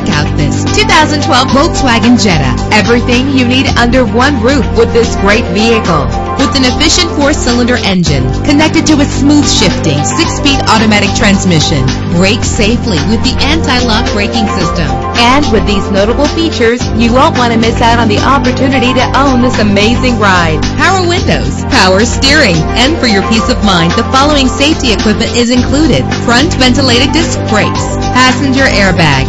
2012 Volkswagen Jetta. Everything you need under one roof with this great vehicle. With an efficient four-cylinder engine connected to a smooth shifting six-speed automatic transmission. Brake safely with the anti-lock braking system. And with these notable features, you won't want to miss out on the opportunity to own this amazing ride. Power windows, power steering, and for your peace of mind, the following safety equipment is included. Front ventilated disc brakes, passenger airbag,